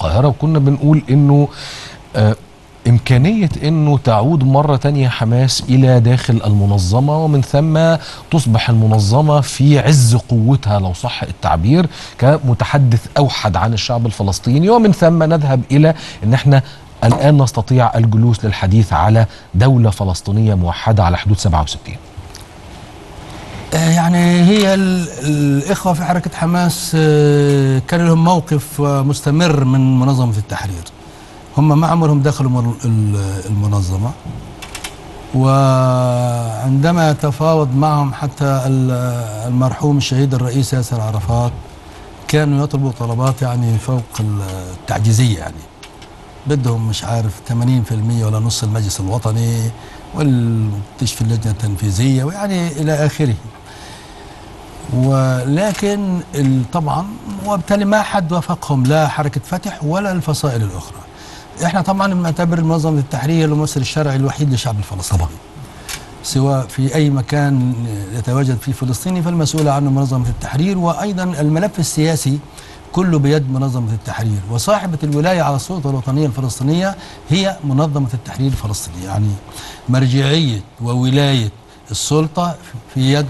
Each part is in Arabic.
القاهرة وكنا بنقول إنه آه إمكانية أنه تعود مرة تانية حماس إلى داخل المنظمة ومن ثم تصبح المنظمة في عز قوتها لو صح التعبير كمتحدث أوحد عن الشعب الفلسطيني. ومن ثم نذهب إلى أن إحنا الآن نستطيع الجلوس للحديث على دولة فلسطينية موحدة على حدود 67 يعني هي ال- الإخوة في حركة حماس آه، كان لهم موقف آه، مستمر من منظمة التحرير. هم ما عمرهم دخلوا من ال- المنظمة. وعندما تفاوض معهم حتى ال- المرحوم الشهيد الرئيس ياسر عرفات كانوا يطلبوا طلبات يعني فوق التعجيزية يعني. بدهم مش عارف 80% ولا نص المجلس الوطني والتشفي اللجنة التنفيذية ويعني إلى آخره. ولكن طبعا وبالتالي ما حد وافقهم لا حركة فتح ولا الفصائل الأخرى. إحنا طبعا بنعتبر منظمة التحرير الممثل الشرعي الوحيد للشعب الفلسطيني. طبعا. سواء في أي مكان يتواجد فيه فلسطيني فالمسؤولة عنه منظمة التحرير وأيضا الملف السياسي كله بيد منظمة التحرير. وصاحبة الولاية على السلطة الوطنية الفلسطينية هي منظمة التحرير الفلسطينية. يعني مرجعية وولاية السلطة في يد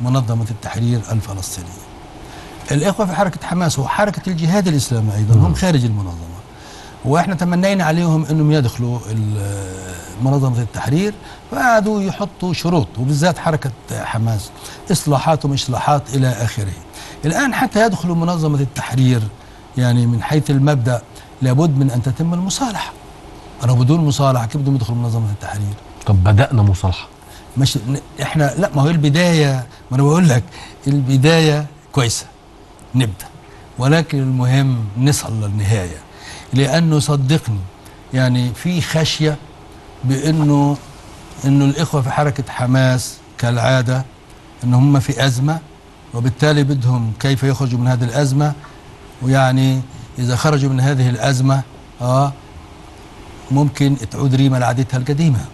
منظمة التحرير الفلسطينية الإخوة في حركة حماس وحركة الجهاد الإسلامي أيضا هم خارج المنظمة وإحنا تمنينا عليهم إنهم يدخلوا منظمة التحرير فقعدوا يحطوا شروط وبالذات حركة حماس إصلاحات ومش اصلاحات إلى آخره. الآن حتى يدخلوا منظمة التحرير يعني من حيث المبدأ لابد من أن تتم المصالحة. أنا بدون مصالحة كيف بدهم يدخلوا منظمة التحرير؟ طب بدأنا مصالحة مش إحنا لا ما هو البداية ما أنا بقول لك البداية كويسة نبدأ ولكن المهم نصل للنهاية لأنه صدقني يعني في خشية بإنه إنه الإخوة في حركة حماس كالعادة إن هم في أزمة وبالتالي بدهم كيف يخرجوا من هذه الأزمة ويعني إذا خرجوا من هذه الأزمة آه ممكن تعود ريما لعادتها القديمة.